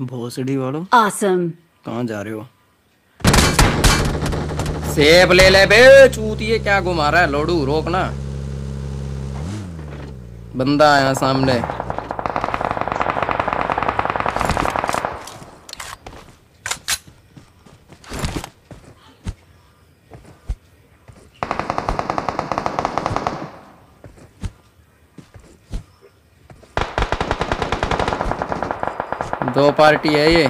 भोसड़ी वालों। Awesome. कहाँ जा रहे हो? सेब ले ले बे चूतिए क्या घुमा रहा है? लोडू रोकना। बंदा आया सामने। दो पार्टी है ये।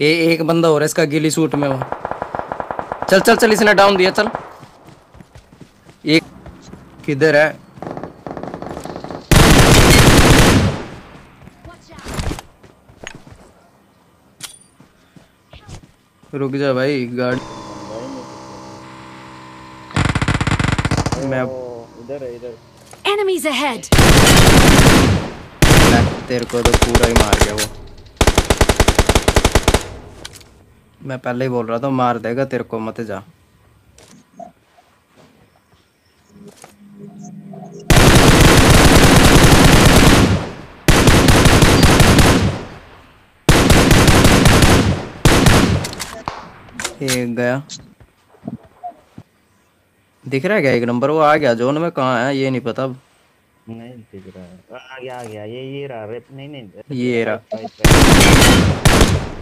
ये एक बंदा हो रहा है इसका गिली सूट में वो। चल चल चल इसने डाउन दिया चल। एक किधर है? रुक जा भाई गाड़ी। मैं इधर है इधर। Ahead. मैं तेरे को तो पूरा ही मार गया वो। मैं पहले ही बोल रहा था मार देगा तेरे को मत जा। एक गया। दिख रहा है क्या एक नंबर? वो आ गया जोन में कहाँ है ये नहीं पता अब। नहीं दिख रहा है। आ गया आ गया ये ये रहा रेप नहीं नहीं। ये रहा।